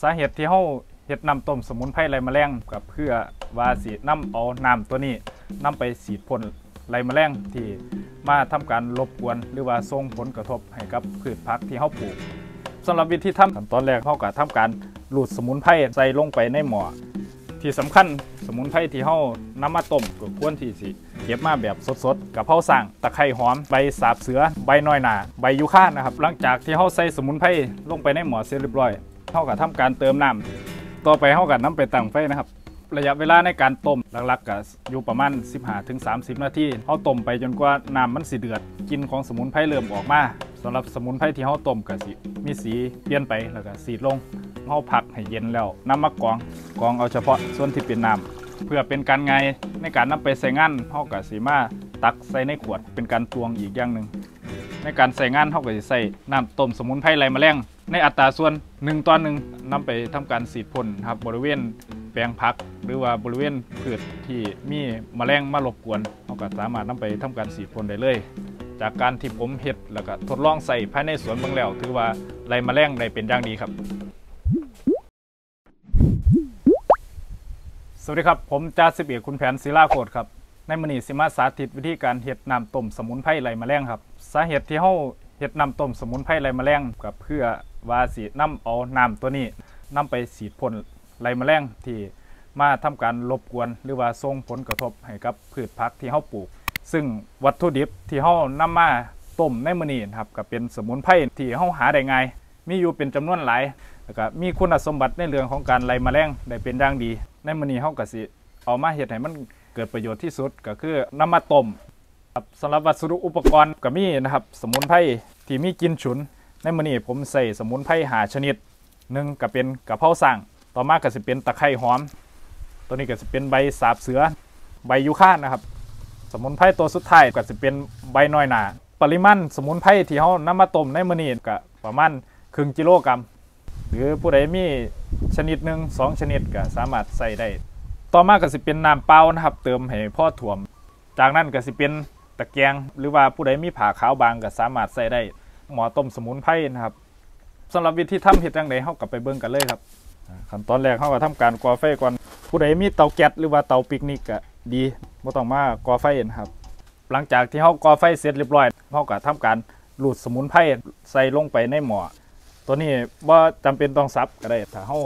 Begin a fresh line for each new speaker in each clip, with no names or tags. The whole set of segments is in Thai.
สาเหตุที่เฮาเฮ็ดน้ำต้มสมุนไพรไรแมลงกับเพื่อว่าสินํเอาน้ำตัวนี้นํไปฉีดพ่นไรแมลงที่มาทำการรบกวนหรือว่าส่งผลกระทบให้กับพืชผักที่เฮาปลูกสำหรับวิธีทำขั้นตอนแรกเฮาก็ทำการหลูดสมุนไพรใส่ลงไปในหม้อที่สำคัญสมุนไพรที่เฮานำมาต้มก็ควรที่สิเก็บมาแบบสดๆกับเฮาสร้างตะไคร้หอมใบสาบเสือใบน้อยหนาใบยูคานะครับหลังจากที่เฮาใส่สมุนไพรลงไปในหม้อเสร็จเรียบร้อย เฮาก็ทำการเติมน้ำต่อไปเฮากันน้ำไปตั้งไฟนะครับ ระยะเวลาในการต้มหลักๆก็อยู่ประมาณ 15-30 นาทีเฮาต้มไปจนกว่าน้ำมันสิเดือดกลินของสมุนไพรเริ่มออกมาสำหรับสมุนไพรที่เฮาต้มก็สิมีสีเปลี่ยนไปแล้วก็สีลงเฮาพักให้เย็นแล้วนำมากรองกรองเอาเฉพาะส่วนที่เป็นน้ำเพื่อเป็นการไงในการนำไปใส่งานเฮาก็สิมาตักใส่ในขวดเป็นการตวงอีกอย่างหนึ่งในการใส่งานเขาก็จะใส่น้ำต้มสมุนไพรไรแมลงในอัตราส่วน 1ต่อหนึ่งนำไปทำการสีดพ่นครับบริเวณแปลงพัก หรือว่าบริเวณพืชที่มีแมลงมารบกวนเขาก็สามารถนำไปทำการสีดพ่นได้เลย จากการที่ผมเฮ็ดแล้วก็ทดลองใส่ภายในสวนบางแล้ว ถือว่าไรแมลงได้เป็นอย่างดีครับ สวัสดีครับ ผมจ่าสิบเอกคุณแผนศิลาโคตรครับในมือนี้สิมาสาธิตวิธีการเฮ็ดน้ำต้มสมุนไพรไรแมลงครับ สาเหตุที่เฮา เฮ็ดน้ำต้มสมุนไพรไรแมลงกับเพื่อว่าสินํเอาน้ำตัวนี้นํไปฉีดพ่นไรแมลงที่มาทำการรบกวนหรือว่าส่งผลกระทบให้กับพืชผักที่เฮาปลูก ซึ่งวัตถุดิบที่เฮานำมาต้มในมื้อนี้นะครับก็เป็นสมุนไพรที่เฮาหาได้ง่ายมีอยู่เป็นจำนวนหลายแล้วก็มีคุณสมบัติในเรื่องของการไล่แมลงได้เป็นอย่างดี ในมื้อนี้เฮาก็สิเอามาเฮ็ดให้มันเกิดประโยชน์ที่สุดก็คือนำมาต้มครับสำหรับวัสดุอุปกรณ์ก็มีนะครับ สมุนไพร ที่มีกินฉุน ในมื้อนี้ผมใส่สมุนไพรหาชนิดหนึ่งก็เป็นกะเพราสั่งต่อมาก็สิเป็นตะไคร้หอม ตัวนี้ก็สิเป็นใบสาบเสือ ใบยูคานะครับ สมุนไพรตัวสุดท้ายก็จะเป็นใบน้อยหนาปริมาณสมุนไพรที่เขานำมาต้มในมื้อนี้ก็ประมาณครึ่งกิโลกรัม หรือผู้ใดมีชนิดหนึ่งสองชนิดก็สามารถใส่ได้ ต่อมาก็สิเป็นน้ำเปล่านะครับ เติมให้พ่อถ่วม จากนั้นก็สิเป็นตะแกรงหรือว่าผู้ใดมีผ่าขาวบางก็สามารถใส่ได้ หมอต้มสมุนไพรนะครับสำหรับวิธีทำเฮ็ดจังไดเฮาก็ไปเบิ่งกันเลยครับขั้นตอนแรกเฮาก็ทำการก่อไฟก่อนผู้ใดมีเตาแก๊สหรือว่าเตาปิกนิกก็ดีบ่ต้องมาก่อไฟนะครับ หลังจากที่เฮาก่อไฟเสร็จเรียบร้อยเฮาก็ทำการหลูดสมุนไพรใส่ลงไปในหม้อตัวนี้ว่าจำเป็นต้องซับก็ได้ถ้าเฮา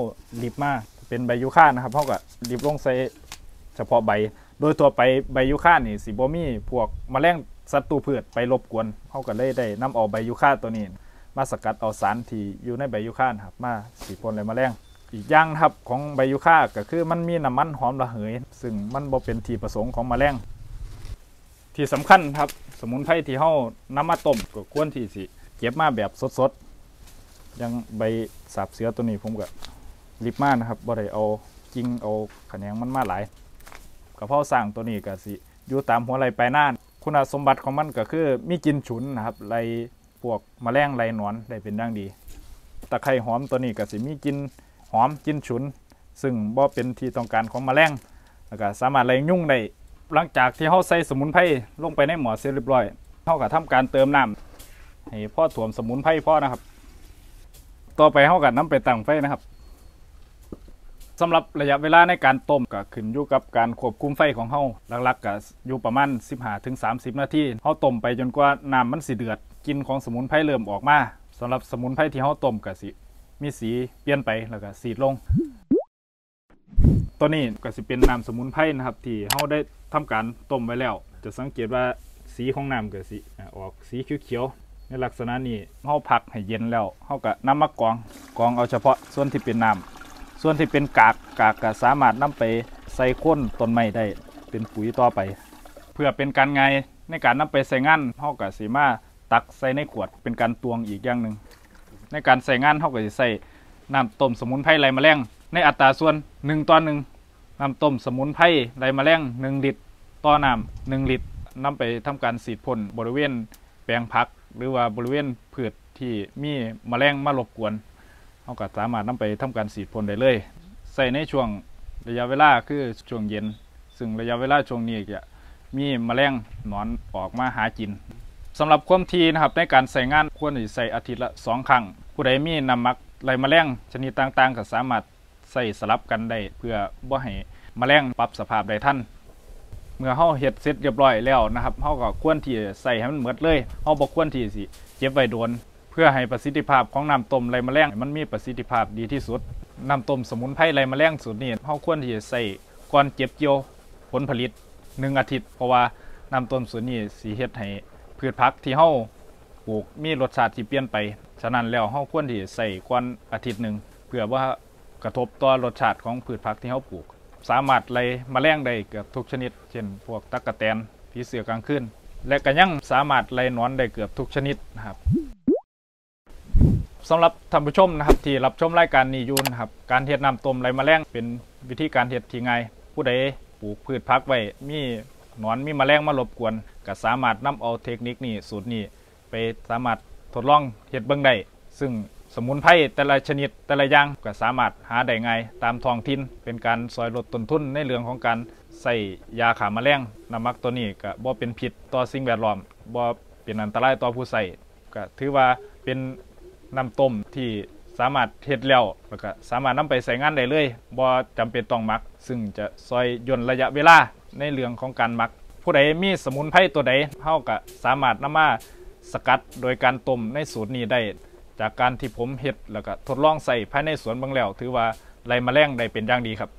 รีบมาเป็นใบยูคานะครับเฮาก็รีบลงใส่เฉพาะใบ โดยตัวไปใบยูคานี่สิบ่มีพวกแมลง ศัตรูพืชไปรบกวนเฮาก็เลยได้นํเอาใบยูคาตัวนี้มาสกัดเอาสารที่อยู่ในใบยูคาครับมาสีพ่นเลยแมลงอีกอย่างครับของใบยูคาก็คือมันมีน้ำมันหอมระเหย ซึ่งมันบ่เป็นที่ประสงค์ของมแมลงที่สำคัญครับ สมุนไพรที่เฮานำมาต้มก็ควรที่สิเก็บมาแบบสดๆยังใบสาบเสือตัวนี้ผมก็รีบมากนะครับบ่ได้เอากิงเอาแขนงมันมาหลายกระเพราสร้างตัวนี้ก็สิอยู่ตามหัวไหลปลายหน้า คุณสมบัติของมันก็คือมีกินฉุนนะครับไล่พวกแมลงไล่หนอนได้เป็นอย่างดีตะไคร้หอมตัวนี้ก็สิมีกินหอมกินฉุน ซึ่งบ่เป็นที่ต้องการของแมลงแล้วก็สามารถไล่ยุ่งได้หลังจากที่เฮาใส่สมุนไพรลงไปในหม้อเสร็จเรียบร้อยเฮาก็ทำการเติมน้ำให้พ่อถ่วมสมุนไพรพ่อนะครับ ต่อไปเฮาก็นำไปตั้งไฟนะครับ สำหรับระยะเวลาในการต้มก็ขึ้นอยู่กับการควบคุมไฟของเฮาหลักๆก็อยู่ประมาณ 15-30 นาทีเฮาต้มไปจนกว่าน้ำมันสิเดือดกลินของสมุนไพรเริ่มออกมาสำหรับสมุนไพรที่เฮาต้มก็สิมีสีเปลี่ยนไปแล้วก็สีลง ตัวนี้ก็สิเป็นน้ำสมุนไพรนะครับ ที่เฮาได้ทำการต้มไว้แล้ว จะสังเกตว่าสีของน้ำก็สิอออกสีเขียวๆในลักษณะนี้เฮาพักให้เย็นแล้วเฮาก็นำมากรองกรองเอาเฉพาะส่วนที่เป็นน้ำ ส่วนที่เป็นกากกากก็สามารถนำไปใส่ค้นต้นไม้ได้เป็นปุ๋ยต่อไป เพื่อเป็นการไงในการนำไปใส่งานเฮาก็สิมาตักใส่ในขวดเป็นการตวงอีกอย่างหนึ่งในการใส่งานเฮาก็สิใส่น้ำต้มสมุนไพรไรแมลงในอัตราส่วน1ต่อ1น้ำต้มสมุนไพรไรแมลง1ลิตรต่อน้ำ1ลิตรนำไปทำการสีดพ่นบริเวณแปลงผัก หรือว่าบริเวณพืชที่มีแมลงมารบกวน เราก็สามารถนำไปทำการสีดพ่นได้เลย ใส่ในช่วงระยะเวลาคือช่วงเย็น ซึ่งระยะเวลาช่วงนี้จะมีแมลงหนอนออกมาหากินสำหรับความทีนะครับในการใส่งานควรที่ใส่อาทิตย์ละสองครั้ง ผู้ใดมีน้ำมักไรแมลงชนิดต่างๆ ก็สามารถใส่สลับกันได้เพื่อบ่ให้แมลงปรับสภาพได้ทันเมื่อเฮาเฮ็ดเสร็จเรียบร้อยแล้วนะครับเฮาก็ควรที่ใส่ให้มันหมดเลยเฮาบ่ควรที่สิเก็บไว้โดน เพื่อให้ประสิทธิภาพของน้ำต้มไรแมลงมันมีประสิทธิภาพดีที่สุดน้ำต้มสมุนไพรไรแมลงสูตรนี้เฮาควรที่จะใส่ก่อนเก็บเกี่ยวผลผลิต1อาทิตย์เพราะว่าน้ำต้มสูตรนี้สิเฮ็ดให้พืชผักที่เฮาปลูกมีรสชาติที่เปลี่ยนไป ฉะนั้นแล้วเฮาควรที่จะใส่ก่อนอาทิตย์หนึ่งเพื่อว่ากระทบต่อรสชาติของพืชผักที่เฮาปลูก สามารถไล่แมลงได้เกือบทุกชนิด เช่น พวกตั๊กแตนผีเสือกลางคืนและก็ยังสามารถไล่นอนได้เกือบทุกชนิดนะครับ สำหรับท่านผู้ชมนะครับ ที่รับชมรายการนี้อยู่นะครับ การเฮ็ดน้ำต้มไล่แมลงเป็นวิธีการเฮ็ดที่ง่ายผู้ใดปลูกพืชผักไว้มีหนอนมีมแมลงมารบกวนก็สามารถนำเอาเทคนิคนี้สูตรนี้ ไปสามารถทดลองเฮ็ดเบิ่งได้ซึ่งสมุนไพรแต่ละชนิดแต่ละอย่างก็สามารถหาได้ง่ายตามท้องถิ่นเป็นการซอยลดต้นทุนในเรื่องของการใส่ยาฆ่าแมลงน้ำมักตัวนี้ก็บ่เป็นพิษต่อสิ่งแวดล้อมบ่เป็นอันตรายต่อผู้ใส่ก็ถือว่าเป็น น้ำต้มที่สามารถเฮ็ดแล้วแล้วก็สามารถนำไปใส่งานได้เลยบ่จำเป็นต้องหมัก ซึ่งจะซอยย่นระยะเวลาในเรื่องของการหมัก ผู้ใดมีสมุนไพรตัวใดเฮาก็สามารถนำมาสกัดโดยการต้มในสูตรนี้ได้ จากการที่ผมเฮ็ดแล้วก็ทดลองใส่ภายในสวนเบางแล้ว ถือว่าไรแมลงได้เป็นอย่างดีครับ